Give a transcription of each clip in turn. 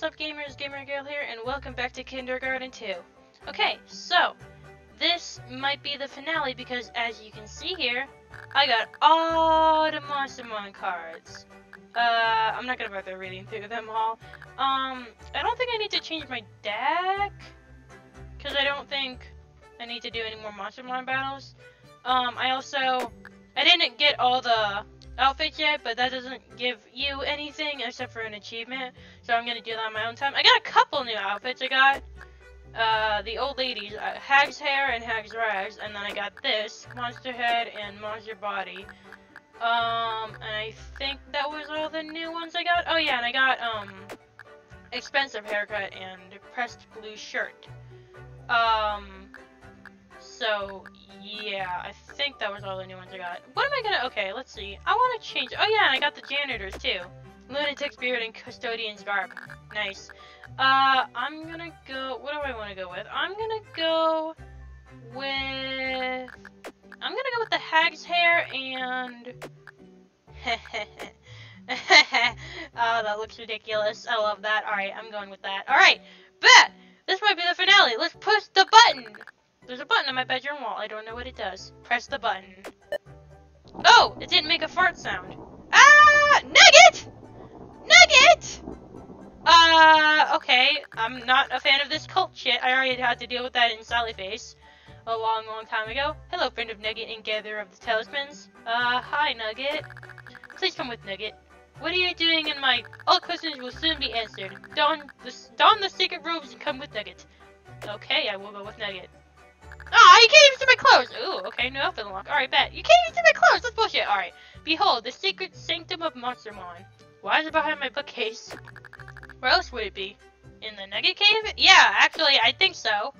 is up gamers, Gamer Girl here, and welcome back to Kindergarten 2. Okay, so, this might be the finale because as you can see here, I got all the Monstermon cards. Uh, I'm not gonna bother reading through them all. Um, I don't think I need to change my deck, because I don't think I need to do any more Monstermon battles. Um, I also, I didn't get all the outfits yet, but that doesn't give you anything except for an achievement. So I'm gonna do that on my own time. I got a couple new outfits. I got uh, the old ladies, uh, Hag's hair and Hag's rags, and then I got this monster head and monster body. Um, and I think that was all the new ones I got. Oh yeah, and I got um, expensive haircut and pressed blue shirt. Um, so yeah, I think that was all the new ones I got. What am I gonna, okay, let's see. I wanna change, oh yeah, and I got the janitors too. Lunatic Spirit and Custodian's Garb. Nice. Uh, I'm gonna go, what do I wanna go with? I'm gonna go with, I'm gonna go with the Hag's hair and, oh, that looks ridiculous. I love that. Alright, I'm going with that. Alright, bet! This might be the finale. Let's push the button! There's a button on my bedroom wall. I don't know what it does. Press the button. Oh! It didn't make a fart sound. Ah! Nugget! Nugget! Uh, okay. I'm not a fan of this cult shit. I already had to deal with that in Sally Face a long, long time ago. Hello, friend of Nugget and Gatherer of the Talismans. Uh, hi, Nugget. Please come with Nugget. What are you doing in my... All questions will soon be answered. Don the, don the secret robes and come with Nugget. Okay, I will go with Nugget. Ah, you can't even see my clothes! Ooh, okay, no outfit unlock. Alright, bet. You can't even see my clothes! That's bullshit! Alright. Behold, the secret sanctum of Monstermon. Why is it behind my bookcase? Where else would it be? In the Nugget Cave? Yeah, actually, I think so.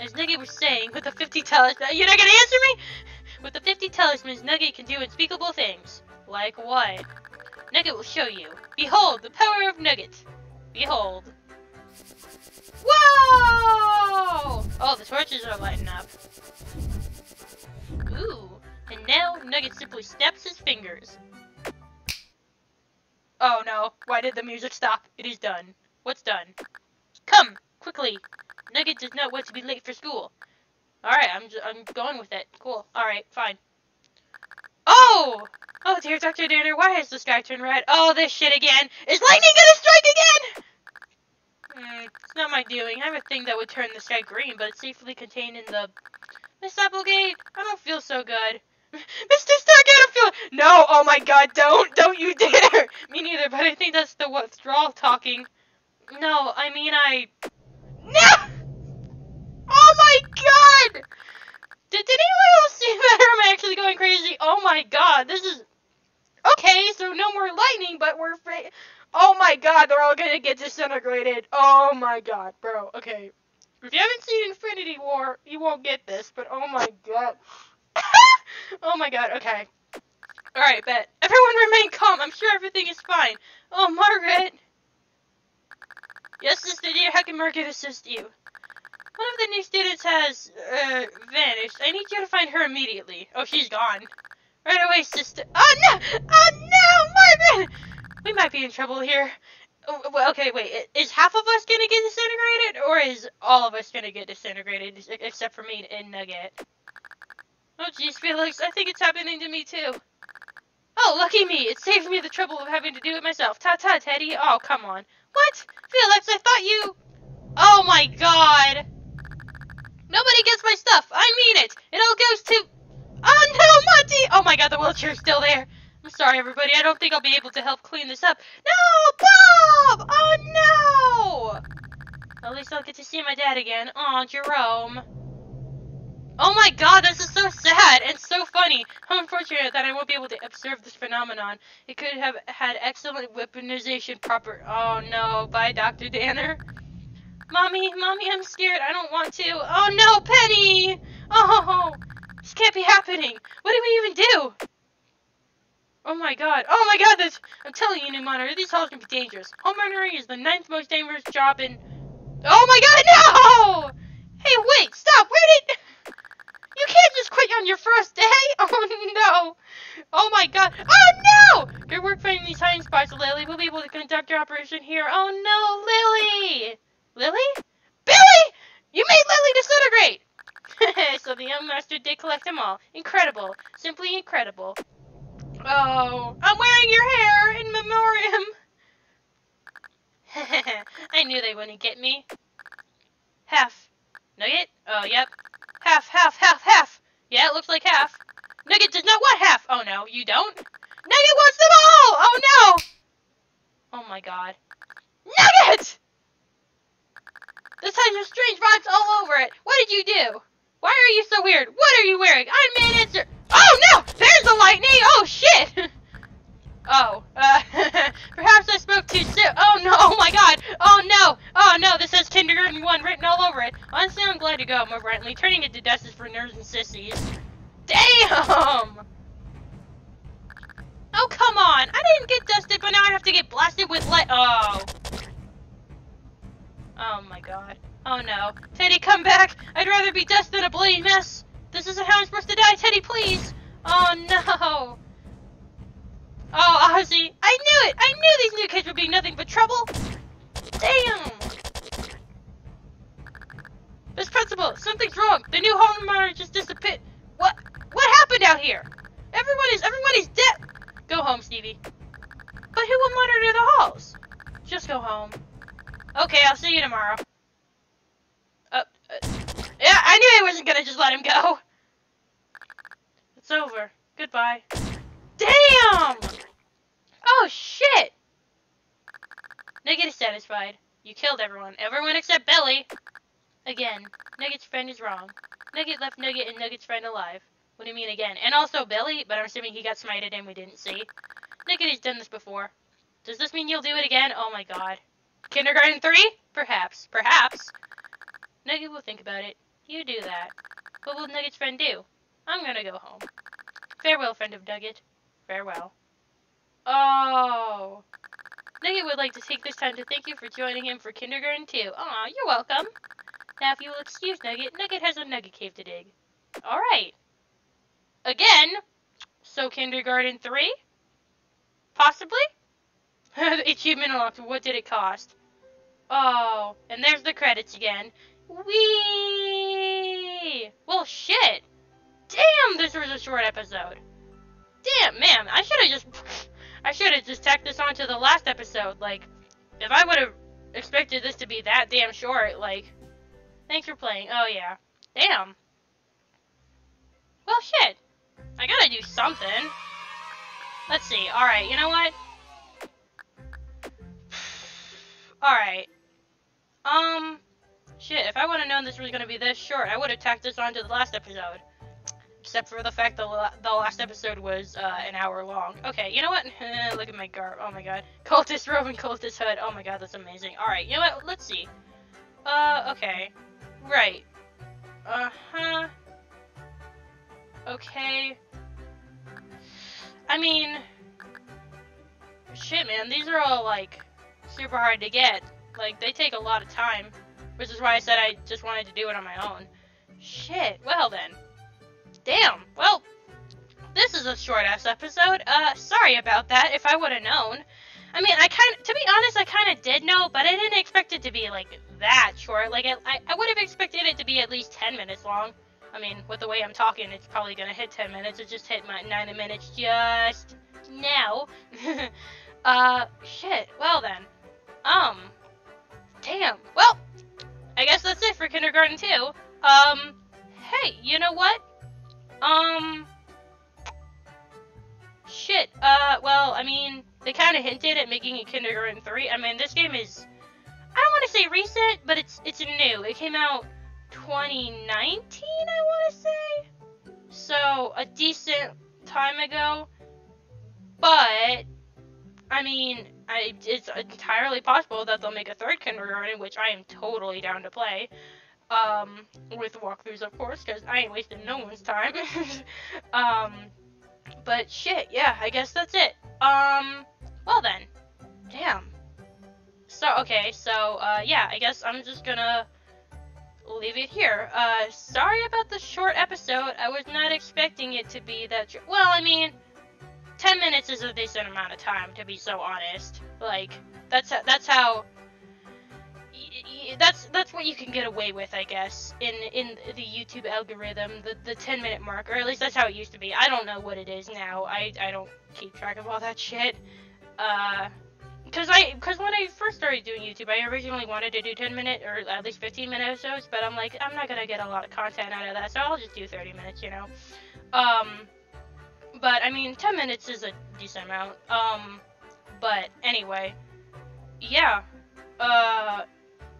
As Nugget was saying, with the 50 talismans- You're not gonna answer me? With the 50 talismans, Nugget can do unspeakable things. Like what? Nugget will show you. Behold, the power of Nugget. Behold. Whoa! Oh, the torches are lighting up. Ooh. And now Nugget simply snaps his fingers. Oh no, why did the music stop? It is done. What's done? Come, quickly. Nugget does not want to be late for school. Alright, I'm, I'm going with it. Cool. Alright, fine. Oh! Oh dear, Dr. Danner, why has the sky turned red? Oh, this shit again! Is lightning gonna strike again? Hmm, it's not my doing. I have a thing that would turn the sky green, but it's safely contained in the... Miss Applegate, I don't feel so good. Mr. Stark, I don't feel... No, oh my god, don't, don't you dare! Me neither, but I think that's the withdrawal talking. No, I mean I... No! Oh my god! Did, did anyone else see that, or am I actually going crazy? Oh my god, this is... Okay, so no more lightning, but we're... Oh my god, they're all gonna get disintegrated. Oh my god, bro. Okay. If you haven't seen Infinity War, you won't get this, but oh my god. oh my god, okay. Alright, bet. Everyone remain calm. I'm sure everything is fine. Oh, Margaret. Yes, Sister Dear, how can Margaret assist you? One of the new students has, uh, vanished. I need you to find her immediately. Oh, she's gone. Right away, sister. Oh, no! Oh, no, Margaret! We might be in trouble here. Okay, wait. Is half of us gonna get disintegrated, or is all of us gonna get disintegrated, except for me and Nugget? Oh, jeez, Felix, I think it's happening to me, too. Oh, lucky me. It saved me the trouble of having to do it myself. Ta-ta, Teddy. Oh, come on. What? Felix, I thought you... Oh, my God. Nobody gets my stuff. I mean it. It all goes to... Oh, no, Monty. Oh, my God, the wheelchair's still there. I'm sorry, everybody. I don't think I'll be able to help clean this up. No, Bob! Oh, no! At least I'll get to see my dad again. Aw, Jerome. Oh my god, this is so sad and so funny. How unfortunate that I won't be able to observe this phenomenon. It could have had excellent weaponization proper- Oh no, bye Dr. Danner. Mommy, Mommy, I'm scared. I don't want to. Oh no, Penny! Oh, this can't be happening. What do we even do? Oh my god. Oh my god, this- I'm telling you, new monitor, these halls can be dangerous. Home monitoring is the ninth most dangerous job in- Oh my god, no! Hey, wait, stop, where did- You can't just quit on your first day! Oh no! Oh my god. Oh no! Good work finding these hiding spots, Lily. We'll be able to conduct your operation here. Oh no, Lily! Lily? Billy! You made Lily disintegrate! so the young master did collect them all. Incredible. Simply incredible. Oh, I'm wearing your hair in memoriam. I knew they wouldn't get me. Half. Nugget? Oh, yep. Half, half, half, half. Yeah, it looks like half. Nugget does not want half. Oh, no, you don't? Nugget wants them all! Oh, no! Oh, my God. Nugget! This has strange rocks all over it. What did you do? Why are you so weird? What are you wearing? I made answer. Oh, no! There's the lightning! Oh, shit! Oh, uh, perhaps I spoke too soon. Oh no, oh my god. Oh no, oh no, this says kindergarten one written all over it. Honestly, I'm glad to go, more brightly. Turning it to dust is for nerds and sissies. Damn! Oh, come on. I didn't get dusted, but now I have to get blasted with light. Oh. Oh my god. Oh no. Teddy, come back! I'd rather be dust than a bloody mess! This isn't how I'm supposed to die, Teddy, please! Oh no! Oh, Ozzy, I knew! Just let him go. It's over. Goodbye. Damn! Oh, shit! Nugget is satisfied. You killed everyone. Everyone except Billy. Again, Nugget's friend is wrong. Nugget left Nugget and Nugget's friend alive. What do you mean again? And also Billy, but I'm assuming he got smited and we didn't see. Nugget has done this before. Does this mean you'll do it again? Oh my god. Kindergarten 3? Perhaps. Perhaps. Nugget will think about it. You do that. What will Nugget's friend do? I'm gonna go home. Farewell, friend of Nugget. Farewell. Oh. Nugget would like to take this time to thank you for joining him for Kindergarten 2. Aw, you're welcome. Now, if you will excuse Nugget, Nugget has a Nugget cave to dig. Alright. Again? So kindergarten 3? Possibly? Achievement unlocked. What did it cost? Oh, and there's the credits again. Wee! Shit. Damn, this was a short episode. Damn, man, I should have just, I should have just tacked this on to the last episode. Like, if I would have expected this to be that damn short, like, thanks for playing. Oh yeah, damn. Well, shit. I gotta do something. Let's see. All right, you know what? All right. Um, shit. If I would have known this was gonna be this short, I would have tacked this on to the last episode except for the fact that the last episode was uh, an hour long. Okay, you know what? Look at my garb. Oh my god. Cultist robe and cultist hood. Oh my god, that's amazing. Alright, you know what? Let's see. Uh, okay. Right. Uh-huh. Okay. I mean... Shit, man. These are all, like, super hard to get. Like, they take a lot of time. Which is why I said I just wanted to do it on my own. Shit. Well, then. Damn. Well, this is a short-ass episode. Uh, sorry about that, if I would have known. I mean, I kind of, to be honest, I kind of did know, but I didn't expect it to be, like, that short. Like, I, I would have expected it to be at least 10 minutes long. I mean, with the way I'm talking, it's probably gonna hit 10 minutes. It just hit my 90 minutes just now. uh, shit. Well then. Um, damn. Well, I guess that's it for Kindergarten 2. Um, hey, you know what? Um. Shit. Uh, well, I mean, they kind of hinted at making a Kindergarten 3. I mean, this game is. I don't want to say recent, but it's it's new. It came out 2019, I want to say. So, a decent time ago. But, I mean, I, it's entirely possible that they'll make a third kindergarten, which I am totally down to play um, with walkthroughs, of course, because I ain't wasting no one's time. um, but shit, yeah, I guess that's it. Um, well then, damn. So, okay, so, uh, yeah, I guess I'm just gonna leave it here. Uh, sorry about the short episode. I was not expecting it to be that well, I mean, 10 minutes is a decent amount of time, to be so honest. Like, that's that's how that's that's what you can get away with, I guess, in in the YouTube algorithm, the the 10 minute mark, or at least that's how it used to be. I don't know what it is now. I I don't keep track of all that shit. Uh, cause I cause when I first started doing YouTube, I originally wanted to do 10 minute or at least 15 minute episodes, but I'm like I'm not gonna get a lot of content out of that, so I'll just do 30 minutes, you know. Um, but I mean 10 minutes is a decent amount. Um, but anyway, yeah. Uh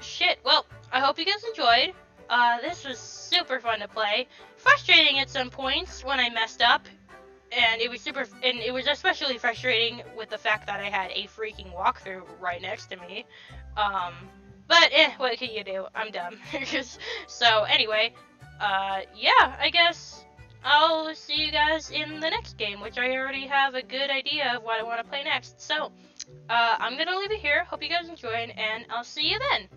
shit. Well, I hope you guys enjoyed. Uh, this was super fun to play. Frustrating at some points when I messed up, and it was super. And it was especially frustrating with the fact that I had a freaking walkthrough right next to me. Um, but eh, what can you do? I'm dumb. so anyway, uh, yeah, I guess I'll see you guys in the next game, which I already have a good idea of what I want to play next. So, uh, I'm gonna leave it here. Hope you guys enjoyed, and I'll see you then.